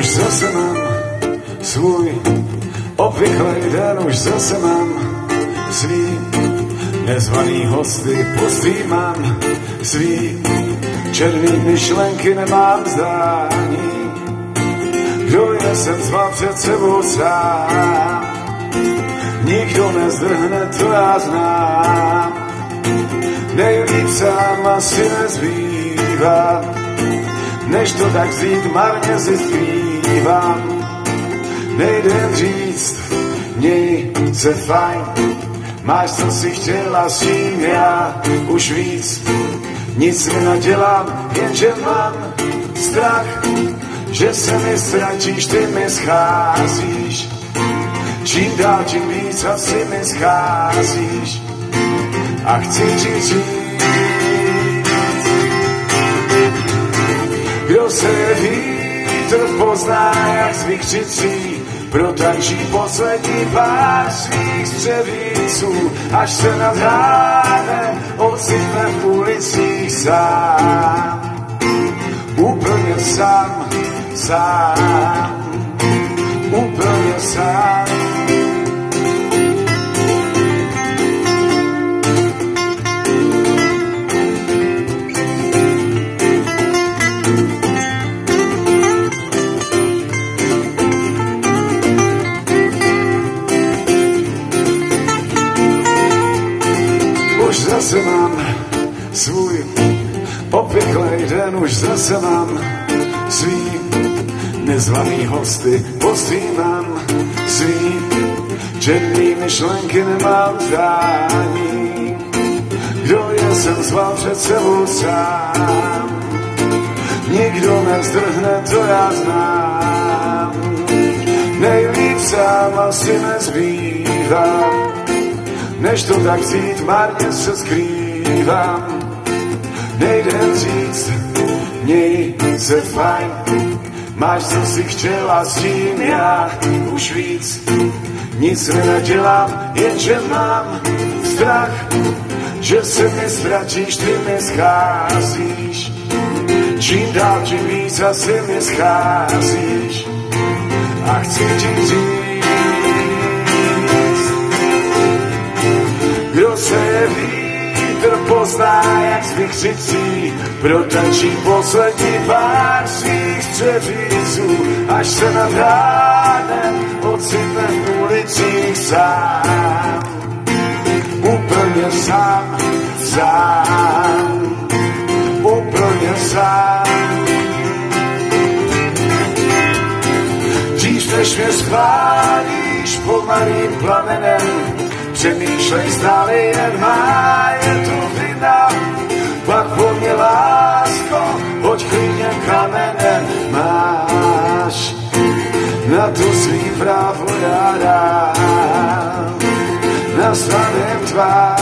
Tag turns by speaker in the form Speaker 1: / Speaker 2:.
Speaker 1: už zase mám svůj obvyklý den, už zase mám svý nezvaný hosty, postý mám svý černý myšlenky, nemám zdání. Kdo je jsem zval před sebou sám, nikdo nezdrhne, to já znám. Nejlíp sám asi nezbývá, než to tak vzít, marně si zpívám. Nejde říct, měj se fajn, máš co si chtěla s tím já už víc. Nic mi nadělám, jenže mám strach, že se mi ztratíš, ty mi scházíš. Čím dál tím víc asi mi scházíš a chci ti říct, kdo se vítr pozná, jak z vykřicí, protančí poslední pár svých střevíců, až se nad ránem ocitne v ulicích sám. Úplně sám, sám, zase mám svůj obvyklý den, už zase mám svý nezvaný hosty, postřímám svý černý myšlenky, nemám zdání. Kdo je jsem zval před sebou sám, nikdo nezdrhne, to já znám. Nejlíp sám asi nezbývá, než to tak vzít, marně se skrývám. Nejde říct, měj se fajn, máš co si chtěla s tím já už víc. Nic mi nedělám, jenže mám strach, že se mi ztratíš, ty mi scházíš. Čím dál, tím víc asi mi scházíš. A chci ti říct, se vítr pozná, jak z vykřicí, protačí poslední pár svých střevíců, až se nad ránem ocitne v ulicích sám. Úplně sám, sám, úplně sám. Dřív než mě spálíš pomalým plamenem, přemýšlej stále jen má, je to vina. Pak po mě lásko, hoď klidně kamenem, máš na to svý právo já dám, na slavém tvár.